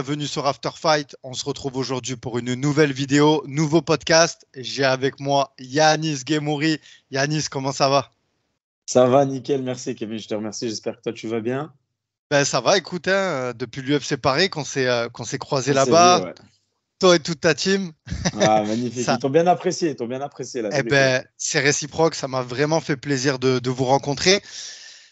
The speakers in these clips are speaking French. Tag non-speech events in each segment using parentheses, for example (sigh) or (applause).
bienvenue sur After Fight. On se retrouve aujourd'hui pour une nouvelle vidéo, nouveau podcast. J'ai avec moi Yanis Gemouri. Yanis, comment ça va? Ça va, nickel, merci Kevin, je te remercie. J'espère que toi tu vas bien. Ben, ça va, écoute, hein, depuis l'UFC Paris qu'on s'est euh, qu'on s'est croisé là-bas. Toi et toute ta team. Ah, magnifique. Ils t'ont bien apprécié, ils t'ont bien apprécié. Là, eh ben, c'est réciproque, ça m'a vraiment fait plaisir de, de vous rencontrer.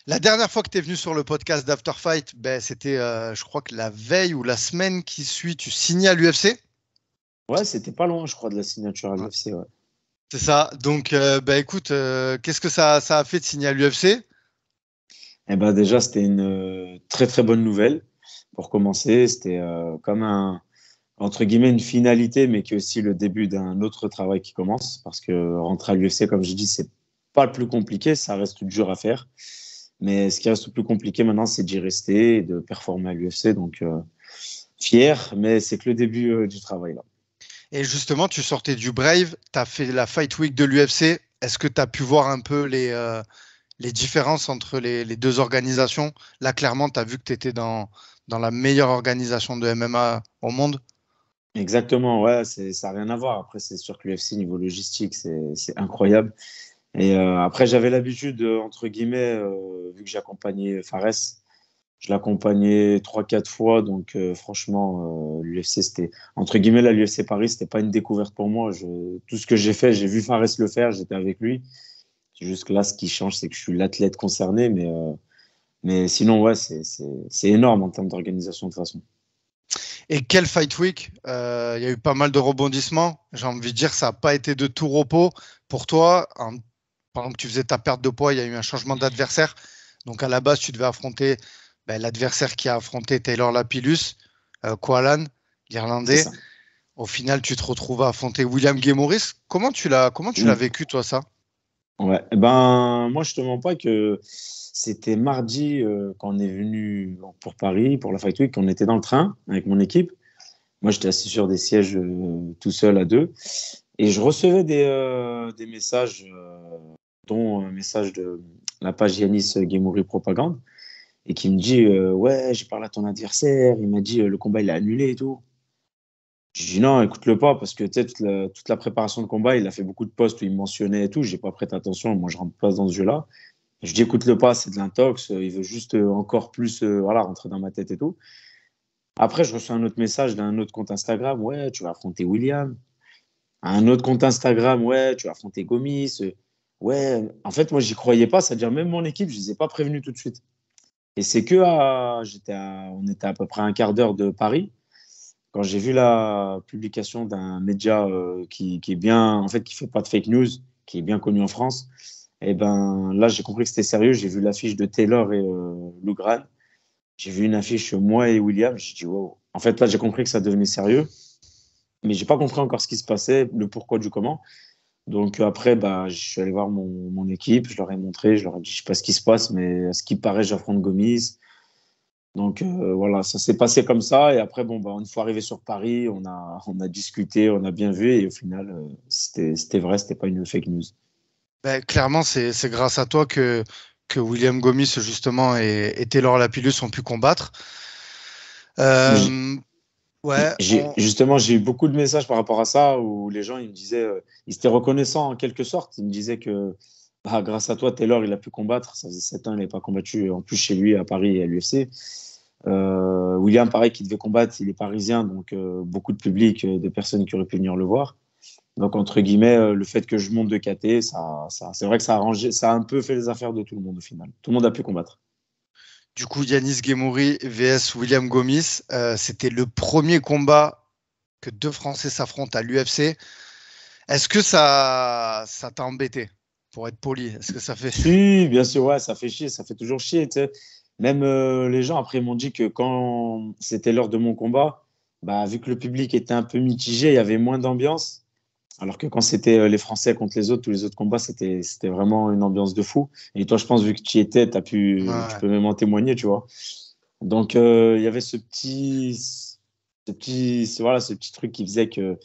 La dernière fois que tu es venu sur le podcast d'After Fight, ben, c'était, euh, je crois que la veille ou la semaine qui suit, tu signais à l'UFC Ouais, c'était pas loin, je crois, de la signature à l'UFC. Ouais. C'est ça. Donc, euh, ben, écoute, euh, qu'est-ce que ça, ça, a fait de signer à l'UFC eh ben, Déjà, c'était une très, très bonne nouvelle. Pour commencer, c'était comme un, entre guillemets, une finalité, mais qui est aussi le début d'un autre travail qui commence. Parce que rentrer à l'UFC, comme je dis, c'est pas le plus compliqué, ça reste dur à faire. Mais ce qui reste le plus compliqué maintenant, c'est d'y rester et de performer à l'UFC. Donc, euh, fier, mais c'est que le début euh, du travail là. Et justement, tu sortais du Brave, tu as fait la Fight Week de l'UFC. Est-ce que tu as pu voir un peu les, euh, les différences entre les, les, deux organisations? Là, clairement, tu as vu que tu étais dans, dans la meilleure organisation de MMA au monde? Exactement, ouais, ça n'a rien à voir. Après, c'est sûr que l'UFC, niveau logistique, c'est incroyable. Et euh, après, j'avais l'habitude, euh, entre guillemets, euh, vu que j'accompagnais Fares, je l'accompagnais trois, quatre fois. Donc, franchement, l'UFC, c'était, entre guillemets, la l'UFC Paris, c'était pas une découverte pour moi. Tout ce que j'ai fait, j'ai vu Fares le faire, j'étais avec lui. Juste là, ce qui change, c'est que je suis l'athlète concerné. Mais, mais sinon, ouais, c'est énorme en termes d'organisation de toute façon. Et quel Fight Week? Il y a eu pas mal de rebondissements. J'ai envie de dire, ça n'a pas été de tout repos. Pour toi, en pendant que tu faisais ta perte de poids, il y a eu un changement d'adversaire. Donc à la base, tu devais affronter ben, l'adversaire qui a affronté Taylor Lapillus, euh, l'Irlandais. Au final, tu te retrouves à affronter William Gay Comment tu l'as comment tu l'as mm. vécu toi ça? Ouais, eh ben moi je te mens pas que c'était mardi euh, quand on est venu pour Paris pour la Fight Week, on était dans le train avec mon équipe. Moi j'étais assis sur des sièges euh, tout seul à deux et je recevais des, euh, des messages dont un message de la page Yanis Gemouri Propagande, et qui me dit euh, Ouais, j'ai parlé à ton adversaire, il m'a dit euh, le combat il est annulé et tout. Je dis non, écoute-le pas, parce que toute la, toute la préparation de combat, il a fait beaucoup de posts où il mentionnait et tout. J'ai pas prêté attention, moi je rentre pas dans ce jeu-là. Je dis écoute-le pas, c'est de l'intox, il veut juste encore plus voilà, rentrer dans ma tête et tout. Après, je reçois un autre message d'un autre compte Instagram Ouais, tu vas affronter William. Un autre compte Instagram Ouais, tu vas affronter Gomis. Ouais, en fait, moi, j'y croyais pas. C'est-à-dire, même mon équipe, je ne les ai pas prévenus tout de suite. Et c'est que on était à peu près un quart d'heure de Paris quand j'ai vu la publication d'un média euh, qui, qui, est bien, en fait, qui fait pas de fake news, qui est bien connu en France. Et ben là, j'ai compris que c'était sérieux. J'ai vu l'affiche de Taylor et euh, Lou J'ai vu une affiche moi et William. J'ai dit wow. En fait, là, j'ai compris que ça devenait sérieux, mais j'ai pas compris encore ce qui se passait, le pourquoi du comment. Donc après, bah, je suis allé voir mon, mon, équipe, je leur ai montré, je leur ai dit, je sais pas ce qui se passe, mais à ce qui paraît, j'affronte Gomis. Donc euh, voilà, ça s'est passé comme ça. Et après, bon, bah, une fois arrivé sur Paris, on a, on a discuté, on a bien vu. Et au final, euh, c'était vrai, c'était pas une fake news. Ben, clairement, c'est grâce à toi que, que William Gomis, justement, et, et Taylor Lapillus ont pu combattre. Euh, Justement, j'ai eu beaucoup de messages par rapport à ça où les gens ils me disaient, euh, ils étaient reconnaissants en quelque sorte. Ils me disaient que bah, grâce à toi, Taylor, il a pu combattre. Ça faisait 7 ans, il n'avait pas combattu en plus chez lui à Paris et à l'UFC. Euh, William, pareil, qui devait combattre, il est parisien, donc euh, beaucoup de public, de personnes qui auraient pu venir le voir. Donc, entre guillemets, le fait que je monte de KT, ça, ça c'est vrai que ça a, arrangé, ça a un peu fait les affaires de tout le monde au final. Tout le monde a pu combattre. Du coup, Yanis Gemouri vs William Gomis, euh, c'était le premier combat que deux Français s'affrontent à l'UFC. Est-ce que ça, ça t'a embêté, pour être poli? Est-ce que ça fait Si, bien sûr, ouais, ça fait chier, ça fait toujours chier. Même euh, les gens après m'ont dit que quand c'était l'heure de mon combat, bah, vu que le public était un peu mitigé, il y avait moins d'ambiance. Alors que quand c'était euh, les Français contre les autres, tous les autres combats, c'était vraiment une ambiance de fou. Et toi, je pense, vu que tu y étais, as pu, tu peux même en témoigner, tu vois. Donc, euh, il y avait ce petit, ce petit, voilà, ce petit truc qui faisait que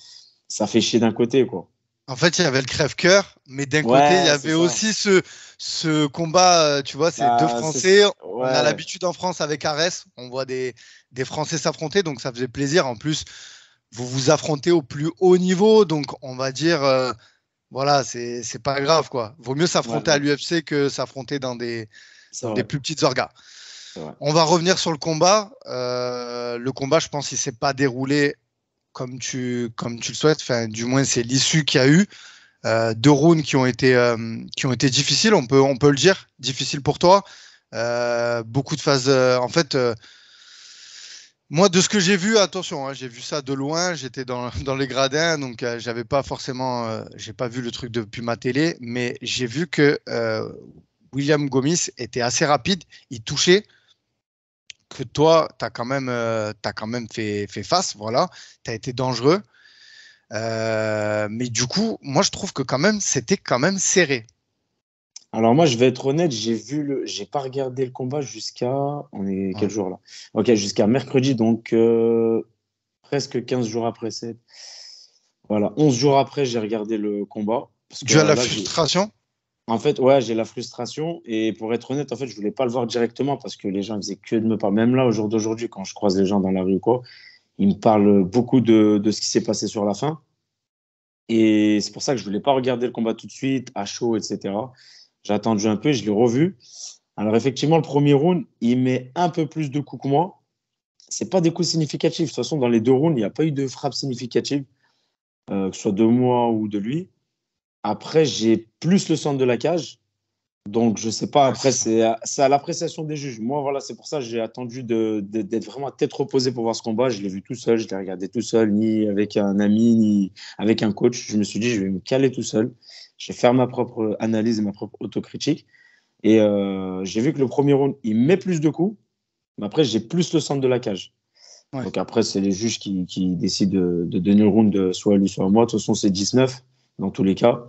ça fait chier d'un côté, quoi. En fait, il y avait le crève-cœur, mais d'un côté, il y avait aussi ce, ce combat, tu vois, c'est deux bah, Français. On a l'habitude en France avec Arès, on voit des, des Français s'affronter, donc ça faisait plaisir. En plus, vous vous affrontez au plus haut niveau, donc on va dire, voilà, c'est pas grave quoi. Vaut mieux s'affronter à l'UFC que s'affronter dans des, des plus petites orgas. On va revenir sur le combat. Euh, le combat, je pense, il s'est pas déroulé comme tu, comme tu le souhaites. Enfin, du moins, c'est l'issue qu'il y a eu. Euh, deux rounds qui ont été, euh, qui ont été difficiles, on peut, on peut le dire. Difficile pour toi. beaucoup de phases. en fait, moi, de ce que j'ai vu, attention, hein, j'ai vu ça de loin. J'étais dans, (laughs) les gradins, donc j'avais pas forcément, j'ai pas vu le truc depuis ma télé, mais j'ai vu que William Gomis était assez rapide, il touchait que toi, tu as quand même, euh, quand même fait, fait face, voilà, tu as été dangereux. Euh, mais du coup, moi, je trouve que quand même, c'était quand même serré. Alors moi, je vais être honnête, j'ai vu le, j'ai pas regardé le combat jusqu'à, on est quel jour là? Ok, jusqu'à mercredi, donc euh, presque 15 jours après cette. Voilà, 11 jours après, j'ai regardé le combat. Parce tu as la frustration? En fait, ouais, j'ai la frustration. Et pour être honnête, en fait, je voulais pas le voir directement parce que les gens faisaient que de me parler. Même là, au jour d'aujourd'hui, quand je croise les gens dans la rue ou quoi, ils me parlent beaucoup de, de ce qui s'est passé sur la fin. Et c'est pour ça que je voulais pas regarder le combat tout de suite, à chaud, etc. J'ai attendu un peu, je l'ai revu. Alors, effectivement, le premier round, il met un peu plus de coups que moi. C'est pas des coups significatifs. De toute façon, dans les deux rounds, il n'y a pas eu de frappe significative, euh, que ce soit de moi ou de lui. Après, j'ai plus le centre de la cage. Donc, je sais pas. Après, c'est à, l'appréciation des juges. Moi, voilà, c'est pour ça que j'ai attendu d'être vraiment à tête reposée pour voir ce combat. Je l'ai vu tout seul, je l'ai regardé tout seul, ni avec un ami, ni avec un coach. Je me suis dit, je vais me caler tout seul. Je vais faire ma propre analyse et ma propre autocritique. Et euh, j'ai vu que le premier round, il met plus de coups. Mais après, j'ai plus le centre de la cage. Donc après, c'est les juges qui, décident de, de, donner le round soit à lui, soit à moi. De toute façon, c'est 19 dans tous les cas.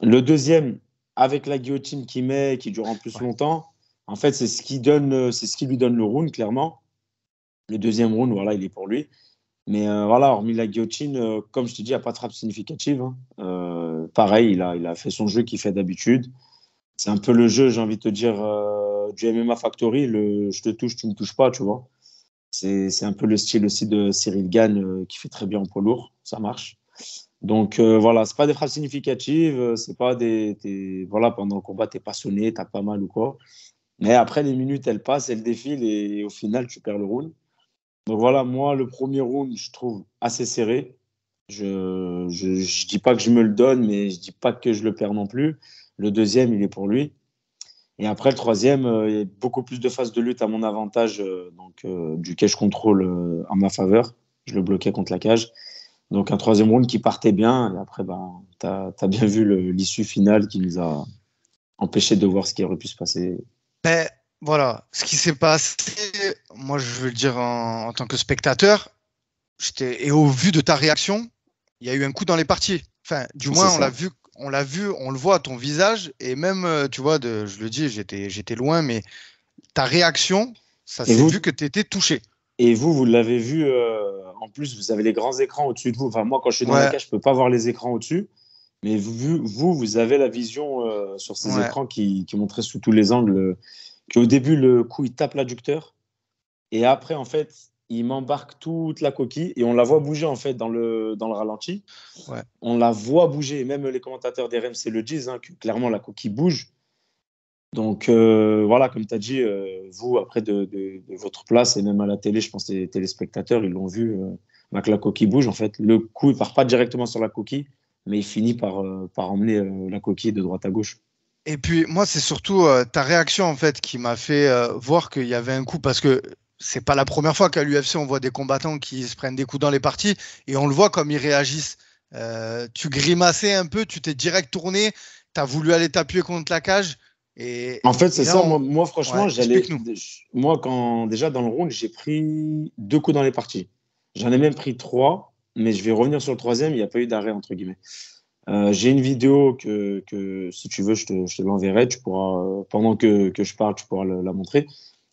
Le deuxième, avec la guillotine qui met, qui dure en plus longtemps, en fait, c'est ce, qui donne, c'est ce qui lui donne le round, clairement. Le deuxième round, voilà, il est pour lui. Mais euh, voilà, hormis la guillotine, euh, comme je te dis, il n'y a pas de trappe significative. Hein. Euh, pareil, il a, il a fait son jeu qu'il fait d'habitude. C'est un peu le jeu, j'ai envie de te dire, du MMA Factory, le je te touche, tu ne me touches pas, tu vois. C'est un peu le style aussi de Cyril Gagne qui fait très bien en poids lourd, ça marche. Donc voilà, c'est pas des phrases significatives, c'est pas des, voilà pendant le combat t'es pas sonné, t'as pas mal ou quoi. Mais après les minutes elles passent, elles défilent et, au final tu perds le round. Donc voilà, moi le premier round je trouve assez serré. Je, je, dis pas que je me le donne, mais je dis pas que je le perds non plus. Le deuxième il est pour lui. Et après le troisième, euh, il y a beaucoup plus de phases de lutte à mon avantage, donc du cash control en ma faveur. Je le bloquais contre la cage. Donc un troisième round qui partait bien. Et après, ben, tu as, bien vu l'issue finale qui nous a empêché de voir ce qui aurait pu se passer. Voilà, ce qui s'est passé, moi je veux le dire en, tant que spectateur, et au vu de ta réaction, il y a eu un coup dans les parties. Enfin, du moins, on l'a vu, on l'a vu, on le voit à ton visage, et même, euh, tu vois, de, je le dis, j'étais, j'étais loin, mais ta réaction, ça s'est vu que tu étais touché. Et vous, vous l'avez vu, euh, en plus, vous avez les grands écrans au-dessus de vous. Enfin, moi, quand je suis dans la cage, je ne peux pas voir les écrans au-dessus. Mais vous, vous, vous avez la vision euh, sur ces écrans qui, qui montraient sous tous les angles qu'au début, le coup, il tape l'adducteur. Et après, en fait, il m'embarque toute la coquille et on la voit bouger, en fait, dans le, dans le ralenti. On la voit bouger. Même les commentateurs d'RMC le disent, hein, que clairement, la coquille bouge. Donc euh, voilà, comme tu as dit, euh, vous, après de, votre place et même à la télé, je pense que les téléspectateurs, ils l'ont vu, euh, que la coquille bouge. En fait, le coup, il part pas directement sur la coquille, mais il finit par, par emmener la coquille de droite à gauche. Et puis moi, c'est surtout ta réaction en fait qui m'a fait voir qu'il y avait un coup parce que c'est pas la première fois qu'à l'UFC on voit des combattants qui se prennent des coups dans les parties et on le voit comme ils réagissent. tu grimaçais un peu, tu t'es direct tourné, tu as voulu aller t'appuyer contre la cage en fait, c'est ça. Moi, franchement, j'allais. Moi, quand déjà dans le round, j'ai pris deux coups dans les parties. J'en ai même pris trois, mais je vais revenir sur le troisième. Il n'y a pas eu d'arrêt entre guillemets. Euh, j'ai une vidéo que, si tu veux, je te, l'enverrai. Tu pourras, euh, pendant que, je parle, tu pourras la montrer.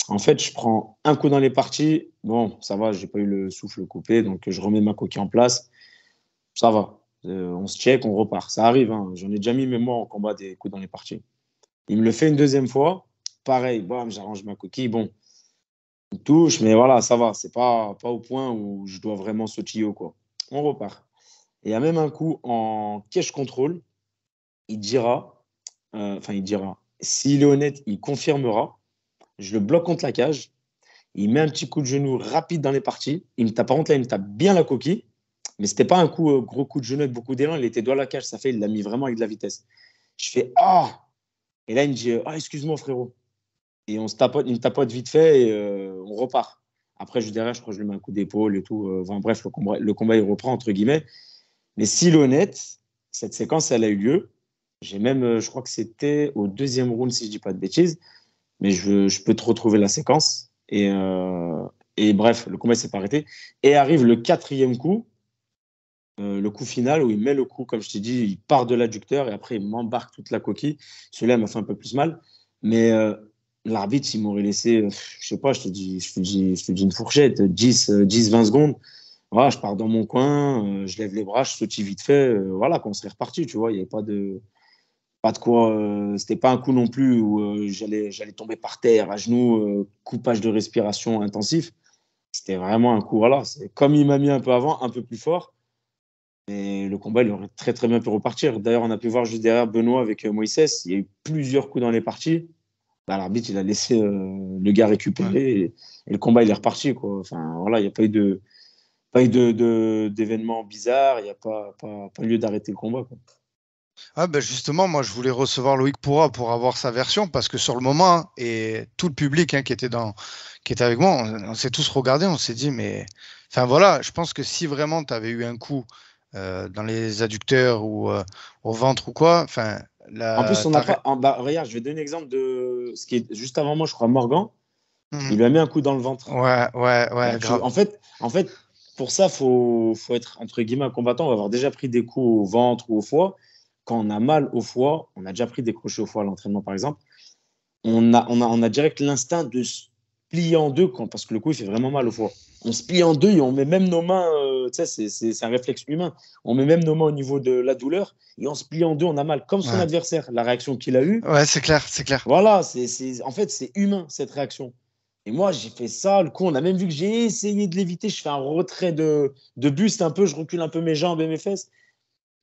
En fait, je prends un coup dans les parties. Bon, ça va, j'ai pas eu le souffle coupé, donc je remets ma coquille en place. Ça va. Euh, on se check, on repart. Ça arrive. Hein. J'en ai déjà mis, mais moi, en combat, des coups dans les parties. Il me le fait une deuxième fois. Pareil, bon, j'arrange ma coquille. Bon, il touche, mais voilà, ça va. C'est pas, pas au point où je dois vraiment sautiller. Quoi. On repart. Et il y a même un coup en cache contrôle. Il dira, euh, enfin, il dira, s'il est honnête, il confirmera. Je le bloque contre la cage. Il met un petit coup de genou rapide dans les parties. Il me tape, par contre, là, il me tape bien la coquille. Mais ce n'était pas un coup, euh, gros coup de genou avec beaucoup d'élan. Il était doigt à la cage. Ça fait, il l'a mis vraiment avec de la vitesse. Je fais Ah Et là, il me dit Ah, excuse-moi, frérot. Et on se tapote, il me tapote vite fait et euh, on repart. Après, je derrière, je crois que je lui mets un coup d'épaule et tout. Euh, enfin, bref, le combat, il reprend, entre guillemets. Mais si l'honnête, cette séquence, elle a eu lieu. J'ai même, je crois que c'était au deuxième round, si je dis pas de bêtises. Mais je, peux te retrouver la séquence. Et, euh, et bref, le combat s'est pas arrêté. Et arrive le quatrième coup, euh, le coup final où il met le coup, comme je t'ai dit, il part de l'adducteur et après il m'embarque toute la coquille. Celui-là m'a fait un peu plus mal. Mais euh, l'arbitre, il m'aurait laissé, je sais pas, je te dis, je te dis, une fourchette, 10, 10, 20 secondes. Voilà, je pars dans mon coin, je lève les bras, je saute vite fait. voilà, qu'on serait reparti, tu vois. Il n'y avait pas de pas de quoi. Euh, c'était pas un coup non plus où euh, j'allais, j'allais tomber par terre, à genoux, euh, coupage de respiration intensif. C'était vraiment un coup. Voilà, c'est comme il m'a mis un peu avant, un peu plus fort. Mais le combat, il aurait très très bien pu repartir. D'ailleurs, on a pu voir juste derrière Benoît avec Moïse. Il y a eu plusieurs coups dans les parties. Bah, l'arbitre, il a laissé le gars récupérer et, le combat, il est reparti. Quoi. Enfin, voilà, il n'y a pas eu de pas eu de, d'événements bizarres. Il n'y a pas, pas, pas lieu d'arrêter le combat. Quoi. Ah ben justement, moi je voulais recevoir Loïc Pourra pour avoir sa version parce que sur le moment hein, et tout le public hein, qui était dans, qui était avec moi, on, s'est tous regardés, on s'est dit mais, enfin voilà, je pense que si vraiment tu avais eu un coup euh, dans les adducteurs ou euh, au ventre ou quoi, enfin. En plus, on n'a pas. Bah, regarde, je vais donner un exemple de ce qui est juste avant moi, je crois Morgan. Mmh. Il lui a mis un coup dans le ventre. Ouais, ouais, ouais. grave. En fait, en fait, pour ça, faut, faut être entre guillemets un combattant. On va avoir déjà pris des coups au ventre ou au foie quand on a mal au foie, on a déjà pris des crochets au foie à l'entraînement par exemple, on a, on a, on a direct l'instinct de se plier en deux quand, parce que le coup il fait vraiment mal au foie. On se plie en deux et on met même nos mains, euh, c'est un réflexe humain. On met même nos mains au niveau de la douleur et on se plie en deux, on a mal, comme son adversaire, la réaction qu'il a eue. Ouais, c'est clair, c'est clair. Voilà, c'est en fait, c'est humain cette réaction. Et moi, j'ai fait ça. Le coup, on a même vu que j'ai essayé de l'éviter. Je fais un retrait de, de buste un peu, je recule un peu mes jambes et mes fesses.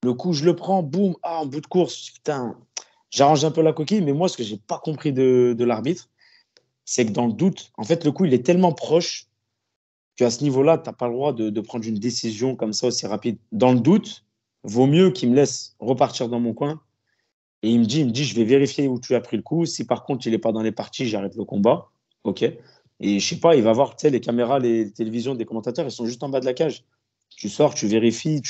Le coup, je le prends, boum, ah, en bout de course, putain, j'arrange un peu la coquille. Mais moi, ce que j'ai pas compris de, de l'arbitre, c'est que dans le doute, en fait, le coup, il est tellement proche qu'à ce niveau-là, tu n'as pas le droit de, de, prendre une décision comme ça aussi rapide. Dans le doute, vaut mieux qu'il me laisse repartir dans mon coin. Et il me dit, il me dit, je vais vérifier où tu as pris le coup. Si par contre, il n'est pas dans les parties, j'arrête le combat. Et je sais pas, il va voir, les caméras, les télévisions des commentateurs, ils sont juste en bas de la cage. Tu sors, tu vérifies,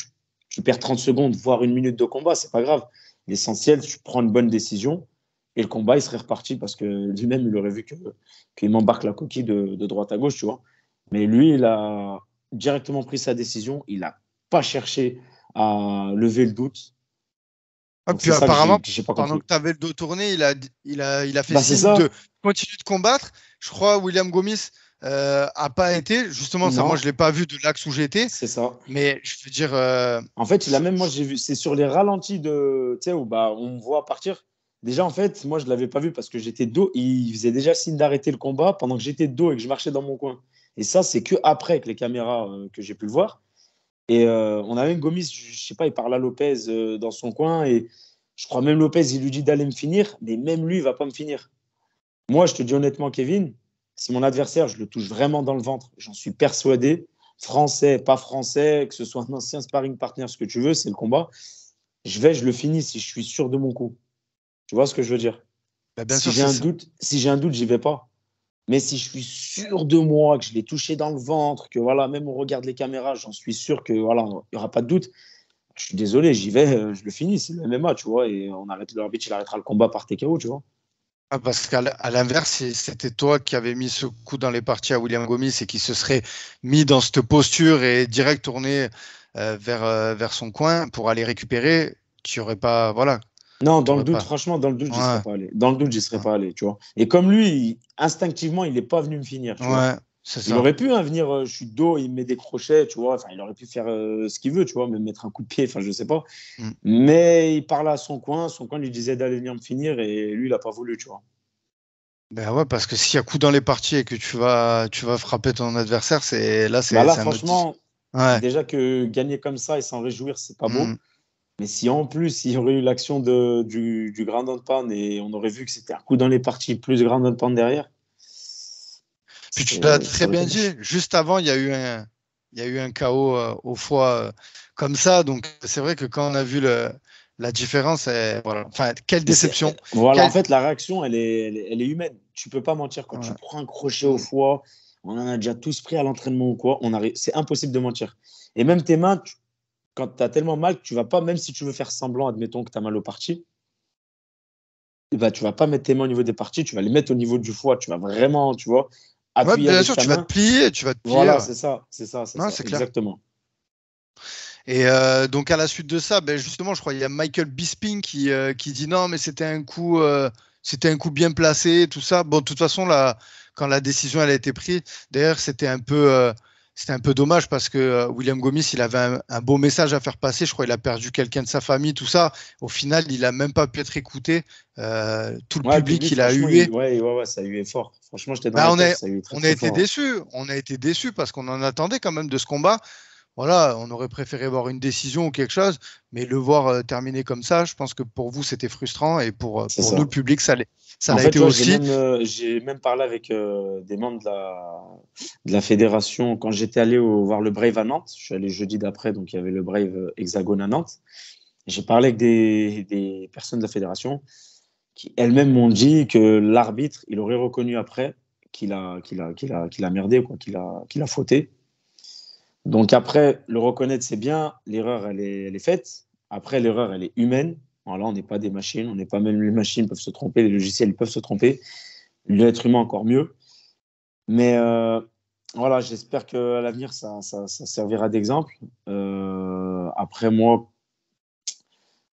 tu perds 30 secondes, voire une minute de combat, c'est pas grave. L'essentiel, tu prends une bonne décision et le combat, il serait reparti parce que lui-même, il aurait vu qu'il m'embarque la coquille de, droite à gauche, tu vois. Mais lui, il a directement pris sa décision. Il n'a pas cherché à lever le doute. Ah, puis apparemment, pendant que tu avais le dos tourné, il a, il a, il a fait bah, signe de continuer de combattre. Je crois, William Gomis, euh, a pas été. Justement, ça, moi, je l'ai pas vu de l'axe où j'étais. C'est ça. Mais je veux dire. Euh, en fait, il a même, moi, j'ai vu, c'est sur les ralentis de, tu sais, où bah, on voit partir. Déjà, en fait, moi, je l'avais pas vu parce que j'étais dos. Il faisait déjà signe d'arrêter le combat pendant que j'étais dos et que je marchais dans mon coin. Et ça, c'est que après avec les caméras euh, que j'ai pu le voir. Et on avait une Gomis, je sais pas, il parle à Lopez dans son coin et je crois même Lopez, il lui dit d'aller me finir, mais même lui, il va pas me finir. Moi, je te dis honnêtement, Kevin, si mon adversaire, je le touche vraiment dans le ventre, j'en suis persuadé, français, pas français, que ce soit un ancien sparring partner, ce que tu veux, c'est le combat. Je vais, je le finis si je suis sûr de mon coup. Tu vois ce que je veux dire? Bah, Si j'ai un, doute, si j'ai un doute, j'y vais pas. Mais si je suis sûr de moi, que je l'ai touché dans le ventre, que voilà, même on regarde les caméras, j'en suis sûr que voilà, il n'y aura pas de doute. Je suis désolé, j'y vais, euh, je le finis, c'est le MMA, tu vois, et on arrête l'arbitre, il arrêtera le combat par TKO, tu vois. Ah, parce qu'à l'inverse, c'était toi qui avais mis ce coup dans les parties à William Gomis et qui se serait mis dans cette posture et direct tourné euh, vers, euh, vers son coin pour aller récupérer, tu aurais pas. Voilà. Non, dans le doute, franchement, dans le doute, je serais pas allé. Dans le doute, j'y serais pas allé, tu vois. Et comme lui, instinctivement, il n'est pas venu me finir. ouais. Il aurait pu hein, venir, euh, je suis dos, il met des crochets, tu vois. Enfin, il aurait pu faire euh, ce qu'il veut, tu vois, même mettre un coup de pied, enfin, je sais pas. Mm. Mais il parlait à son coin, son coin lui disait d'aller venir me finir et lui, il n'a pas voulu, tu vois. Ben ouais, parce que s'il y a coup dans les parties et que tu vas, tu vas frapper ton adversaire, c'est là, c'est. Bah là, franchement, déjà que gagner comme ça et s'en réjouir, c'est pas beau. Mm. Mais si en plus il y aurait eu l'action du, du Grand Pound et on aurait vu que c'était un coup dans les parties plus Grand Pound derrière, puis tu l'as très bien dit, juste avant, il y a eu un, il y a eu un chaos euh, au foie euh, comme ça. Donc, c'est vrai que quand on a vu le, la différence, voilà. enfin, quelle déception. Voilà, en fait, la réaction, elle est, elle est, humaine. Tu peux pas mentir. Quand tu prends un crochet au foie, on en a déjà tous pris à l'entraînement ou quoi, on arrive, c'est impossible de mentir. Et même tes mains, quand tu as tellement mal que tu vas pas, même si tu veux faire semblant, admettons que tu as mal au parti, bah, tu vas pas mettre tes mains au niveau des parties, tu vas les mettre au niveau du foie. Tu vas vraiment, tu vois, bien sûr, tu vas te plier, tu vas te plier. Voilà, c'est ça, c'est ça, c'est exactement. Et euh, donc à la suite de ça, ben justement, je crois qu'il y a Michael Bisping qui, euh, qui dit non, mais c'était un coup, euh, c'était un coup bien placé, tout ça. Bon, de toute façon, là, quand la décision elle a été prise, d'ailleurs, c'était un peu c'était un peu dommage parce que euh, William Gomis, il avait un, beau message à faire passer. Je crois qu'il a perdu quelqu'un de sa famille, tout ça. Au final, il n'a même pas pu être écouté. Euh, tout le public, il a eu. Oui, ouais, ouais, ça a eu fort. Franchement, j'étais dans bah, on, a, on a été déçus. On a été déçus parce qu'on en attendait quand même de ce combat. Voilà, on aurait préféré voir une décision ou quelque chose, mais le voir euh, terminer comme ça, je pense que pour vous, c'était frustrant et pour, pour nous, le public, ça l'est. Ça l'a été aussi. Euh, j'ai même, parlé avec euh, des membres de la, de la fédération quand j'étais allé voir le Brave à Nantes. Je suis allé jeudi d'après, donc il y avait le Brave Hexagone à Nantes. J'ai parlé avec des, des, personnes de la fédération qui elles-mêmes m'ont dit que l'arbitre, il aurait reconnu après qu'il a, qu'il a, qu'il a, qu'il a merdé, qu'il a, qu'il a fauté. Donc après, le reconnaître, c'est bien. L'erreur, elle est, faite. Après, l'erreur, elle est humaine. Alors là, on n'est pas des machines, on n'est pas même les machines peuvent se tromper, les logiciels peuvent se tromper, l'être humain encore mieux. Mais euh, voilà, j'espère qu'à l'avenir, ça, ça, servira d'exemple. Euh, après, moi,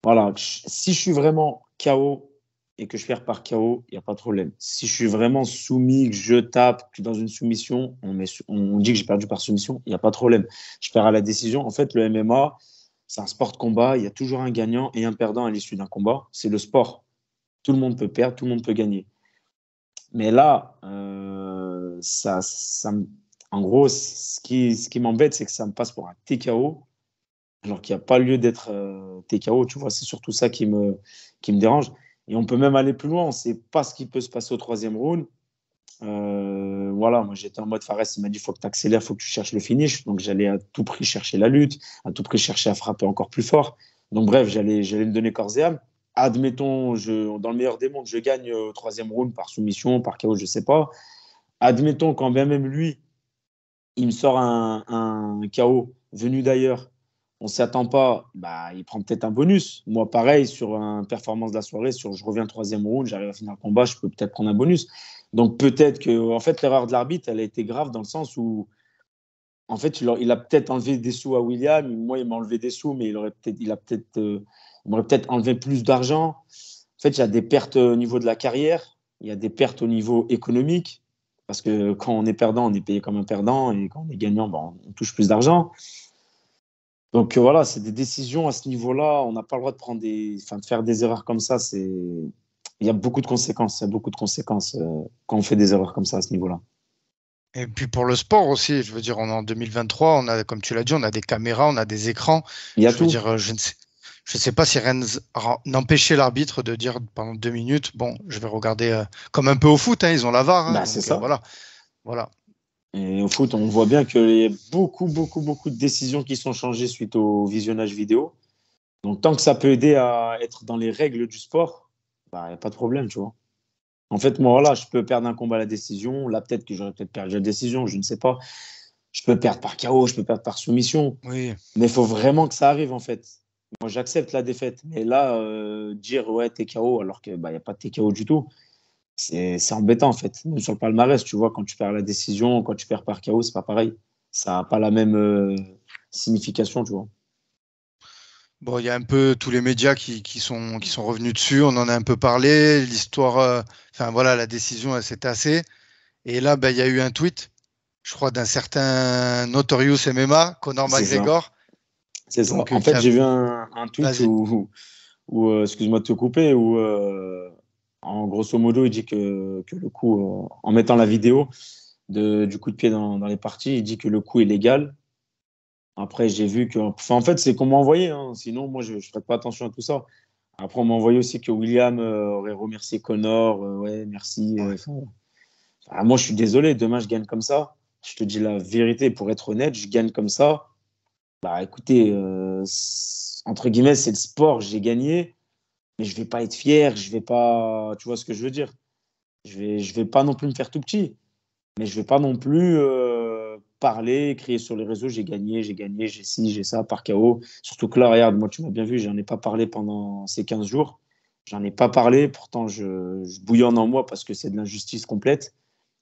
voilà, si je suis vraiment KO et que je perds par KO, il n'y a pas de problème. Si je suis vraiment soumis, que je tape, que dans une soumission, on, met, dit que j'ai perdu par soumission, il n'y a pas de problème. Je perds à la décision. En fait, le MMA, c'est un sport de combat. Il y a toujours un gagnant et un perdant à l'issue d'un combat. C'est le sport. Tout le monde peut perdre, tout le monde peut gagner. Mais là, euh, ça, en gros, ce qui, m'embête, c'est que ça me passe pour un TKO, alors qu'il n'y a pas lieu d'être euh, TKO. Tu vois, c'est surtout ça qui me dérange. Et on peut même aller plus loin. On ne sait pas ce qui peut se passer au troisième round. Euh, voilà, moi j'étais en mode Fares, il m'a dit faut que tu accélères, faut que tu cherches le finish. Donc j'allais à tout prix chercher la lutte, à tout prix chercher à frapper encore plus fort. Donc bref, j'allais, me donner corps et âme. Admettons, dans le meilleur des mondes, je gagne au troisième round par soumission, par chaos, je sais pas. Admettons quand bien même lui, il me sort un, un KO venu d'ailleurs, on s'y attend pas, bah, il prend peut-être un bonus. Moi, pareil, sur une performance de la soirée, sur je reviens troisième round, j'arrive à finir le combat, je peux peut-être prendre un bonus. Donc peut-être que, en fait, l'erreur de l'arbitre, elle a été grave dans le sens où, en fait, il, a peut-être enlevé des sous à William. Moi, il m'a enlevé des sous, mais il aurait peut-être, il a peut-être, euh, m'aurait peut-être enlevé plus d'argent. En fait, il y a des pertes au niveau de la carrière, il y a des pertes au niveau économique, parce que quand on est perdant, on est payé comme un perdant, et quand on est gagnant, bon, on touche plus d'argent. Donc euh, voilà, c'est des décisions à ce niveau-là. On n'a pas le droit de prendre des, enfin, de faire des erreurs comme ça. C'est, il y a beaucoup de conséquences. Il y a beaucoup de conséquences euh, quand on fait des erreurs comme ça à ce niveau-là. Et puis pour le sport aussi, je veux dire, on est en 2023, on a, comme tu l'as dit, on a des caméras, on a des écrans. Il y a je tout. Veux dire, euh, je ne sais, je sais pas si Rennes n'empêchait l'arbitre de dire pendant deux minutes, bon, je vais regarder comme un peu au foot, hein, ils ont la VAR. Hein, bah, c'est ça. voilà, voilà. Et au foot, on voit bien qu'il y a beaucoup, beaucoup, beaucoup de décisions qui sont changées suite au visionnage vidéo. Donc, tant que ça peut aider à être dans les règles du sport, il bah, n'y a pas de problème, tu vois. En fait, moi, voilà, je peux perdre un combat à la décision. Là, peut-être que j'aurais peut-être perdu la décision, je ne sais pas. Je peux perdre par chaos, je peux perdre par soumission. Oui. Mais il faut vraiment que ça arrive, en fait. Moi, j'accepte la défaite. Mais là, euh, dire, ouais, t'es KO, alors qu'il n'y bah, a pas de TKO du tout, c'est embêtant en fait. Même sur le palmarès, tu vois, quand tu perds la décision, quand tu perds par chaos, c'est pas pareil. Ça n'a pas la même euh, signification, tu vois. Bon, il y a un peu tous les médias qui, qui, sont, qui sont revenus dessus, on en a un peu parlé, l'histoire, euh, enfin voilà, la décision, elle s'est tassée. Et là, ben, il y a eu un tweet, je crois, d'un certain Notorious MMA, Conor McGregor. C'est ça. En fait, j'ai vu un, un tweet où, où excuse-moi de te couper, où en grosso modo, il dit que, que le coup, en mettant la vidéo de, du coup de pied dans, dans, les parties, il dit que le coup est légal. Après, j'ai vu que. Enfin, en fait, c'est qu'on m'a envoyé. Hein. Sinon, moi, je ne prête pas attention à tout ça. Après, on m'a envoyé aussi que William euh, aurait remercié Connor. Euh, ouais, merci. Euh, moi, je suis désolé. Demain, je gagne comme ça. Je te dis la vérité. Pour être honnête, je gagne comme ça. Bah, écoutez, entre guillemets, c'est le sport. J'ai gagné mais je vais pas être fier, je vais pas, tu vois ce que je veux dire. Je vais, je vais pas non plus me faire tout petit, mais je vais pas non plus euh, parler, crier sur les réseaux, j'ai gagné, j'ai gagné, j'ai ci, j'ai ça par KO. Surtout que là, regarde, moi tu m'as bien vu, j'en ai pas parlé pendant ces 15 jours. J'en ai pas parlé, pourtant je, je bouillonne en moi parce que c'est de l'injustice complète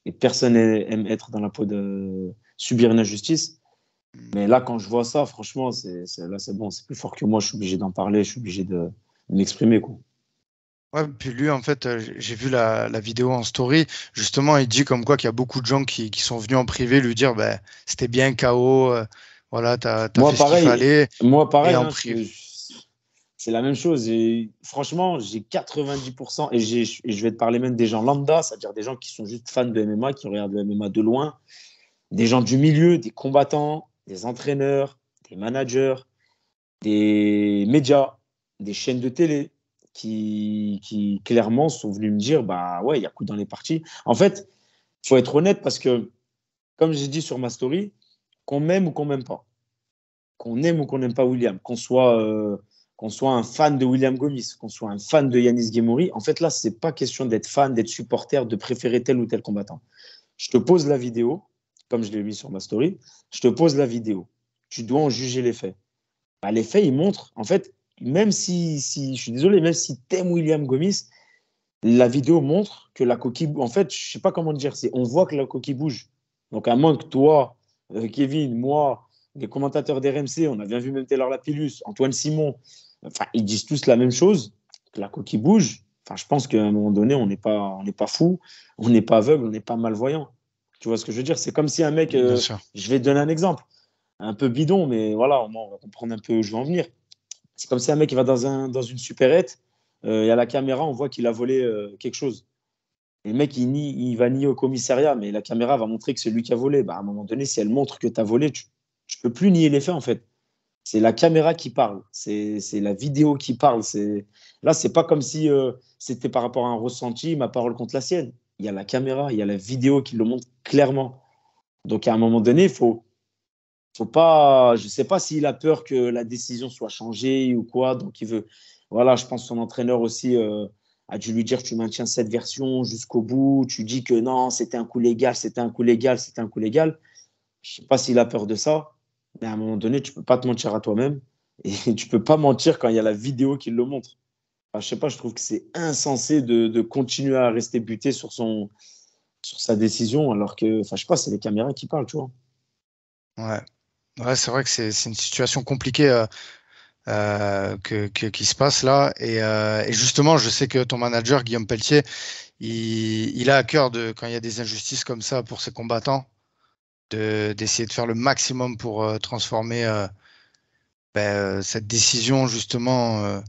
et personne aime être dans la peau de subir une injustice. Mais là, quand je vois ça, franchement, c'est, là c'est bon, c'est plus fort que moi, je suis obligé d'en parler, je suis obligé de, m'exprimer. Quoi. Ouais, puis lui, en fait, euh, j'ai vu la, la, vidéo en story. Justement, il dit comme quoi qu'il y a beaucoup de gens qui, qui, sont venus en privé lui dire bah, c'était bien KO, euh, voilà, t'as as fait pareil, ce qu'il fallait. Moi, pareil, hein, c'est la même chose. Et franchement, j'ai 90%, et, et, je vais te parler même des gens lambda, c'est-à-dire des gens qui sont juste fans de MMA, qui regardent le MMA de loin, des gens du milieu, des combattants, des entraîneurs, des managers, des médias des chaînes de télé qui, clairement sont venues me dire bah ouais, il y a coup dans les parties. En fait, faut être honnête parce que, comme j'ai dit sur ma story, qu'on m'aime ou qu'on m'aime pas, qu'on aime ou qu'on n'aime pas William, qu'on soit, euh, qu'on soit un fan de William Gomis, qu'on soit un fan de Yanis Guémouri, en fait là, c'est pas question d'être fan, d'être supporter, de préférer tel ou tel combattant. Je te pose la vidéo, comme je l'ai mis sur ma story, je te pose la vidéo. Tu dois en juger les faits. Bah, les faits, ils montrent, en fait, même si, si je suis désolé, même si t'aimes William Gomis, la vidéo montre que la coquille, en fait, je sais pas comment dire, c'est on voit que la coquille bouge. Donc à moins que toi, euh, Kevin, moi, les commentateurs d'RMC, on a bien vu même Taylor Lapillus, Antoine Simon, enfin ils disent tous la même chose, que la coquille bouge. Enfin, je pense qu'à un moment donné, on n'est pas, on n'est pas fou, on n'est pas aveugle, on n'est pas malvoyant. Tu vois ce que je veux dire? C'est comme si un mec, euh, je vais te donner un exemple, un peu bidon, mais voilà, on va comprendre un peu où je vais en venir. C'est comme si un mec va dans, un, dans une supérette, il y a la caméra, on voit qu'il a volé euh, quelque chose. Et le mec, il, nie, il va nier au commissariat, mais la caméra va montrer que c'est lui qui a volé. Bah, à un moment donné, si elle montre que tu as volé, tu ne peux plus nier les faits, en fait. C'est la caméra qui parle, c'est la vidéo qui parle. Là, c'est pas comme si euh, c'était par rapport à un ressenti, ma parole contre la sienne. Il y a la caméra, il y a la vidéo qui le montre clairement. Donc, à un moment donné, il faut, faut pas, je sais pas s'il a peur que la décision soit changée ou quoi. Donc, il veut. Voilà, je pense que son entraîneur aussi euh, a dû lui dire tu maintiens cette version jusqu'au bout. Tu dis que non, c'était un coup légal, c'était un coup légal, c'était un coup légal. Je sais pas s'il a peur de ça, mais à un moment donné, tu peux pas te mentir à toi-même et (laughs) tu peux pas mentir quand il y a la vidéo qui le montre. Enfin, je sais pas, je trouve que c'est insensé de, de, continuer à rester buté sur son sur sa décision alors que, enfin, je sais pas, c'est les caméras qui parlent, tu vois. Ouais. Ouais, c'est vrai que c'est une situation compliquée euh, euh, que, qui se passe là. Et, euh, et, justement, je sais que ton manager, Guillaume Pelletier, il, il, a à cœur, de, quand il y a des injustices comme ça pour ses combattants, d'essayer de, faire le maximum pour transformer ben, cette décision, justement.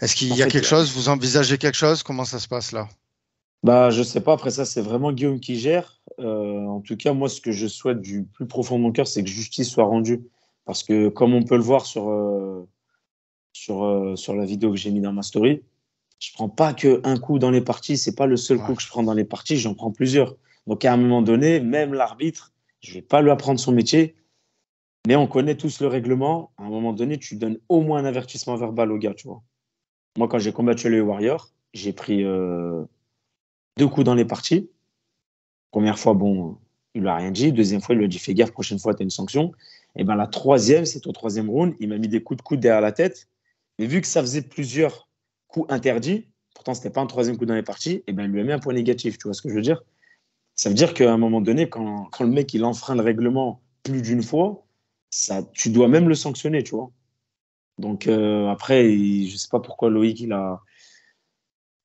Est-ce qu'il y a quelque chose? Vous envisagez quelque chose? Comment ça se passe là? Bah, je sais pas. Après ça, c'est vraiment Guillaume qui gère. Euh, en tout cas, moi, ce que je souhaite du plus profond de mon cœur, c'est que justice soit rendue. Parce que, comme on peut le voir sur, euh, sur, euh, sur la vidéo que j'ai mis dans ma story, je prends pas que un coup dans les parties. C'est pas le seul coup que je prends dans les parties. J'en prends plusieurs. Donc, à un moment donné, même l'arbitre, je vais pas lui apprendre son métier. Mais on connaît tous le règlement. À un moment donné, tu donnes au moins un avertissement verbal au gars, tu vois. Moi, quand j'ai combattu les Warriors, j'ai pris deux coups dans les parties. Première fois, bon, il lui a rien dit. Deuxième fois, il lui a dit fais gaffe, prochaine fois, tu as une sanction. Et ben la troisième, c'est au troisième round, il m'a mis des coups de coude derrière la tête. Mais vu que ça faisait plusieurs coups interdits, pourtant c'était pas un troisième coup dans les parties, et ben il lui a mis un point négatif. Tu vois ce que je veux dire? Ça veut dire qu'à un moment donné, quand, quand, le mec il enfreint le règlement plus d'une fois, ça, tu dois même le sanctionner, tu vois? Donc euh, après, je sais pas pourquoi Loïc il a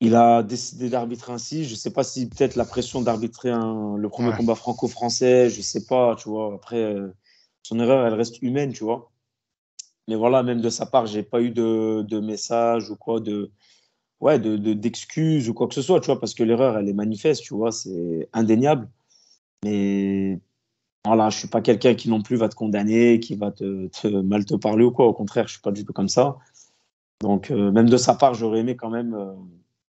il a décidé d'arbitrer ainsi. Je ne sais pas si peut-être la pression d'arbitrer le premier combat franco-français, je ne sais pas, tu vois. Après, euh, son erreur, elle reste humaine, tu vois. Mais voilà, même de sa part, j'ai pas eu de, de message ou quoi, de ouais, de, d'excuses ou quoi que ce soit, tu vois, parce que l'erreur, elle est manifeste, tu vois, c'est indéniable. Mais voilà, je suis pas quelqu'un qui non plus va te condamner, qui va te, mal te parler ou quoi. Au contraire, je suis pas du tout comme ça. Donc, euh, même de sa part, j'aurais aimé quand même euh,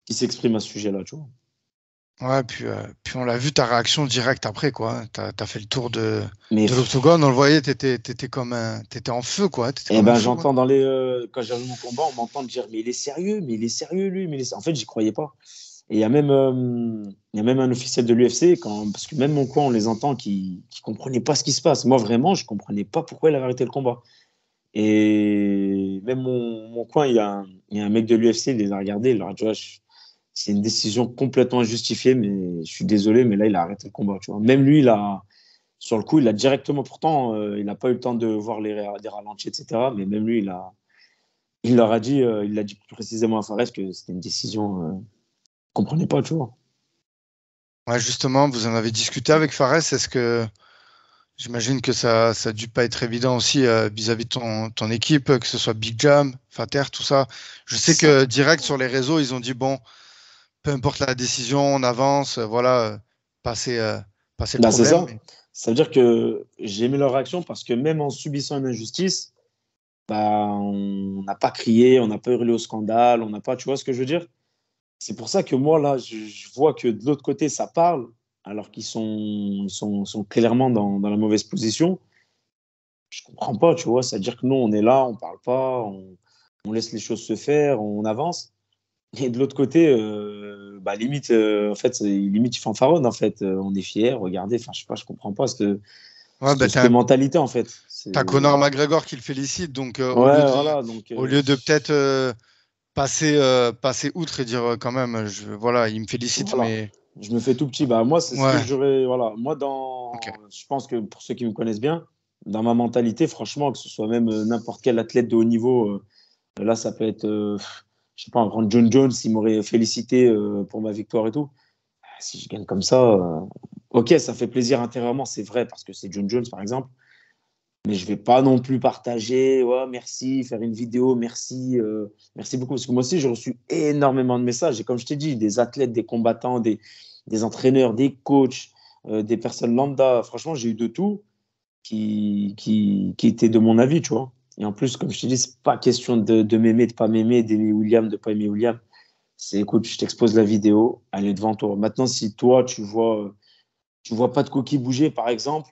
qu'il s'exprime à ce sujet-là, tu vois. Ouais, puis, euh, puis on l'a vu, ta réaction directe après, quoi. Tu as, fait le tour de, de l'octogone, on le voyait, tu étais, étais, comme étais en feu, quoi. Eh ben, j'entends dans les. Euh, quand j'ai vu mon combat, on m'entend dire, mais il est sérieux, mais il est sérieux, lui. Mais En fait, j'y croyais pas. Et il y, a même, euh, il y a même un officiel de l'UFC, parce que même mon coin, on les entend, qui ne comprenaient pas ce qui se passe. Moi, vraiment, je comprenais pas pourquoi il avait arrêté le combat. Et même mon, mon coin, il y, a un, il y a un mec de l'UFC, il les a regardés, il leur a dit, c'est une décision complètement injustifiée, mais je suis désolé, mais là, il a arrêté le combat. Tu vois. Même lui, il a, sur le coup, il a directement, pourtant, euh, il n'a pas eu le temps de voir les, ralentis, etc. Mais même lui, il, a, il leur a dit, euh, il l'a dit plus précisément à Fares que c'était une décision euh, comprenait pas, tu vois. Ouais, justement, vous en avez discuté avec Fares. Est-ce que j'imagine que ça, ça a dû pas être évident aussi euh, vis-à-vis de ton, ton, équipe, que ce soit Big Jam, Fater, tout ça. Je sais que direct sur les réseaux, ils ont dit bon, peu importe la décision, on avance, euh, voilà, euh, passer, euh, passer le bah, problème. Ça. ça veut dire que j'ai aimé leur réaction parce que même en subissant une injustice, bah, on n'a pas crié, on n'a pas hurlé au scandale, on n'a pas, tu vois ce que je veux dire? C'est pour ça que moi, là, je, vois que de l'autre côté, ça parle, alors qu'ils sont, sont, sont, clairement dans, dans, la mauvaise position. Je comprends pas, tu vois. C'est-à-dire que nous, on est là, on parle pas, on, on laisse les choses se faire, on avance. Et de l'autre côté, euh, bah, limite, euh, en fait, limite, il fanfaronne, en fait. Euh, on est fiers, regardez, enfin, je sais pas, je comprends pas cette, ouais, bah, mentalité, en fait. T'as Conor McGregor qui le félicite, donc, au, lieu de, voilà, donc au lieu de peut-être passer, passer outre et dire quand même, je, voilà, il me félicite, mais. Je me fais tout petit. Bah, moi, c'est ce que j'aurais. Voilà, moi, dans. Je pense que pour ceux qui me connaissent bien, dans ma mentalité, franchement, que ce soit même n'importe quel athlète de haut niveau, là, ça peut être je sais pas, un grand John Jones, il m'aurait félicité euh, pour ma victoire et tout. Ah, si je gagne comme ça, euh, ok, ça fait plaisir intérieurement, c'est vrai, parce que c'est John Jones, par exemple. Mais je vais pas non plus partager, ouais, merci, faire une vidéo, merci, euh, merci beaucoup. Parce que moi aussi, j'ai reçu énormément de messages. Et comme je t'ai dit, des athlètes, des combattants, des, des entraîneurs, des coachs, des personnes lambda. Franchement, j'ai eu de tout qui, qui, qui étaient de mon avis, tu vois. Et en plus, comme je te dis, c'est pas question de, m'aimer, de pas m'aimer, d'aimer William, de pas aimer William. C'est écoute, je t'expose la vidéo, elle est devant toi. Maintenant, si toi, tu vois, tu vois pas de coquille bouger, par exemple,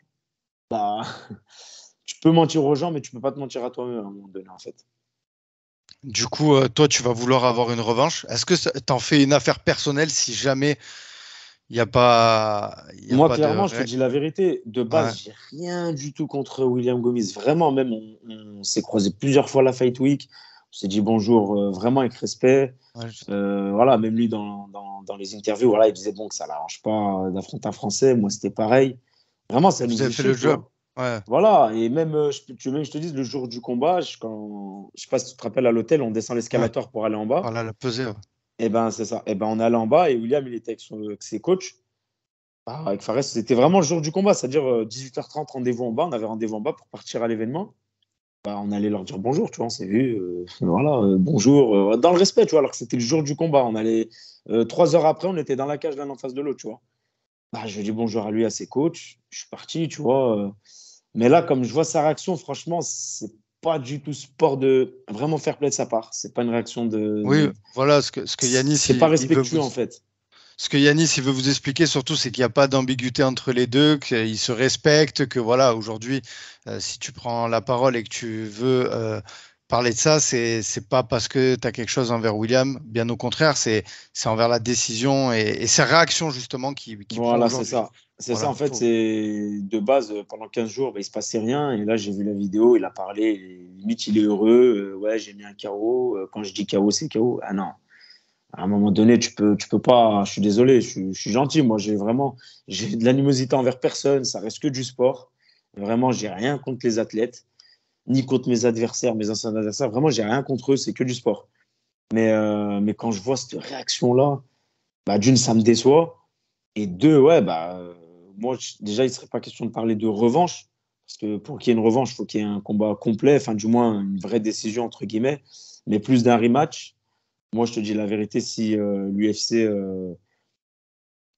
bah, (laughs) tu peux mentir aux gens, mais tu peux pas te mentir à toi-même en fait. Du coup, euh, toi, tu vas vouloir avoir une revanche. Est-ce que tu en fais une affaire personnelle si jamais il n'y a pas. Moi, clairement, je te dis la vérité. De base, j'ai rien du tout contre William Gomis. Vraiment, même, on, s'est croisé plusieurs fois la Fight Week. On s'est dit bonjour euh, vraiment avec respect. Euh, voilà, même lui, dans, dans, dans, les interviews, voilà, il disait bon que ça ne l'arrange pas d'affronter un Français. Moi, c'était pareil. Vraiment, ça nous Vous avez fait le job. Ouais. Voilà, et même, euh, je, tu veux je te dis, le jour du combat, je, quand, je sais pas si tu te rappelles à l'hôtel, on descend l'escalator pour aller en bas. Voilà, la pesée. Et eh ben c'est ça. Et eh ben on allait en bas et William il était avec, ses coachs. Ah, avec Fares, c'était vraiment le jour du combat, c'est-à-dire 18h30 euh, rendez-vous en bas. On avait rendez-vous en bas pour partir à l'événement. Bah, on allait leur dire bonjour, tu vois, on s'est vu, euh, voilà, euh, bonjour, dans le respect, tu vois, alors que c'était le jour du combat. On allait trois heures après, on était dans la cage l'un en face de l'autre, tu vois. Bah, je dis bonjour à lui, à ses coachs. Je suis parti, tu vois. Mais là, comme je vois sa réaction, franchement, c'est pas du tout sport de vraiment faire play de sa part. C'est pas une réaction de. Oui, voilà ce que, ce que Yanis. C'est pas respectueux en fait. Ce que Yanis il veut vous expliquer surtout, c'est qu'il n'y a pas d'ambiguïté entre les deux, qu'ils se respectent, que voilà, aujourd'hui, euh, si tu prends la parole et que tu veux euh, parler de ça, c'est c'est pas parce que tu as quelque chose envers William, bien au contraire, c'est envers la décision et, et ses réactions justement qui. qui voilà, c'est ça. C'est ça, en fait, c'est de base, pendant 15 jours, bah, il se passait rien. Et là, j'ai vu la vidéo, il a parlé, limite, il est heureux. Euh, ouais, j'ai mis un KO. Euh, quand je dis KO, c'est KO. Ah non. À un moment donné, tu peux, tu peux pas. Je suis désolé, je, suis gentil. Moi, j'ai vraiment j'ai de l'animosité envers personne. Ça reste que du sport. Vraiment, j'ai rien contre les athlètes, ni contre mes adversaires, mes anciens adversaires. Vraiment, j'ai rien contre eux. C'est que du sport. Mais, euh, mais quand je vois cette réaction-là, bah, d'une, ça me déçoit. Et deux, ouais, bah, moi, déjà, il ne serait pas question de parler de revanche. Parce que pour qu'il y ait une revanche, il faut qu'il y ait un combat complet, enfin, du moins, une vraie décision, entre guillemets, mais plus d'un rematch. Moi, je te dis la vérité, si l'UFC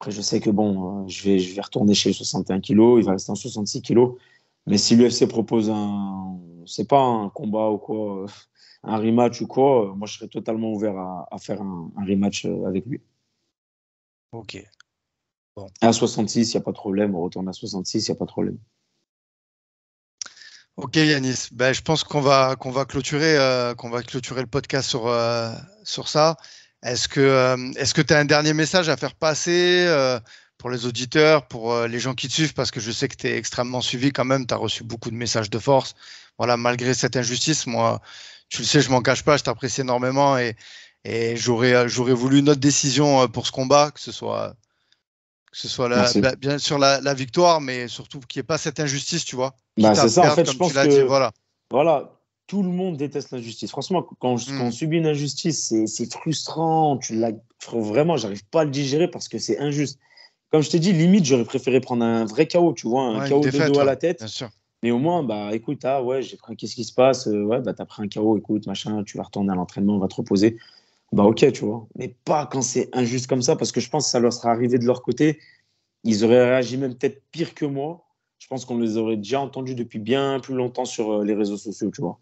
après, je sais que bon, euh, je vais, je vais retourner chez les 61 kilos, il va rester en 66 kilos. Mais si l'UFC propose un, c'est pas un combat ou quoi, euh, un rematch ou quoi, euh, moi je serais totalement ouvert à, faire un, rematch avec lui. Ok. Bon. À 66, il n'y a pas de problème. On retourne à 66, il n'y a pas de problème. Ok Yanis, ben, je pense qu'on va qu'on va clôturer qu'on va clôturer le podcast sur sur ça. Est-ce que euh, est-ce que tu as un dernier message à faire passer euh, pour les auditeurs, pour euh, les gens qui te suivent Parce que je sais que tu es extrêmement suivi quand même, tu as reçu beaucoup de messages de force. Voilà, malgré cette injustice, moi, tu le sais, je m'en cache pas, je t'apprécie énormément et, et j'aurais, j'aurais voulu une autre décision pour ce combat, que ce soit, que ce soit la, bien sûr la, la, victoire, mais surtout qu'il n'y ait pas cette injustice, tu vois. Bah, c'est ça, en fait, je pense que. Dit, voilà. voilà, tout le monde déteste l'injustice. Franchement, quand, on hmm. subit une injustice, c'est frustrant. Tu l'as vraiment, j'arrive pas à le digérer parce que c'est injuste. Comme je t'ai dit, limite, j'aurais préféré prendre un vrai chaos, tu vois, un chaos de dos à la tête. Mais au moins, bah, écoute, ah ouais, j'ai pris, qu'est-ce qui se passe euh, Ouais, bah, t'as pris un chaos, écoute, machin, tu vas retourner à l'entraînement, on va te reposer. Bah, ok, tu vois. Mais pas quand c'est injuste comme ça, parce que je pense que ça leur sera arrivé de leur côté. Ils auraient réagi même peut-être pire que moi. Je pense qu'on les aurait déjà entendus depuis bien plus longtemps sur euh, les réseaux sociaux, tu vois.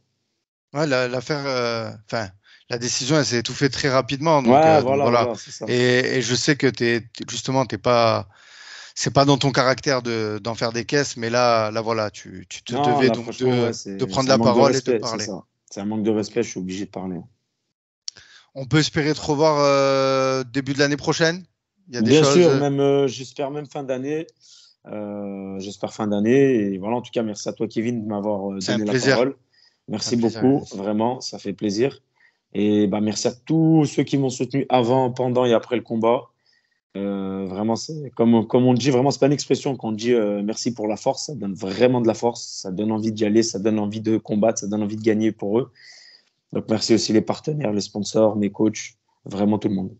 Ouais, l'affaire, euh, enfin, la décision, elle s'est étouffée très rapidement. Donc, euh, voilà, Et, je sais que es, justement, t'es pas, c'est pas dans ton caractère d'en faire des caisses, mais là, là voilà, tu, tu te devais donc de, de, prendre la parole et de parler. C'est un manque de respect, je suis obligé de parler. On peut espérer te revoir euh, début de l'année prochaine? Il y a des Bien sûr, même, j'espère même fin d'année. j'espère fin d'année. Et voilà, en tout cas, merci à toi, Kevin, de m'avoir donné la parole. Merci beaucoup, vraiment, ça fait plaisir. Et bah, merci à tous ceux qui m'ont soutenu avant, pendant et après le combat. Euh, vraiment, comme, comme on dit, vraiment, c'est pas une expression qu'on dit euh, merci pour la force. Ça donne vraiment de la force, ça donne envie d'y aller, ça donne envie de combattre, ça donne envie de gagner pour eux. Donc, merci aussi les partenaires, les sponsors, mes coachs, vraiment tout le monde.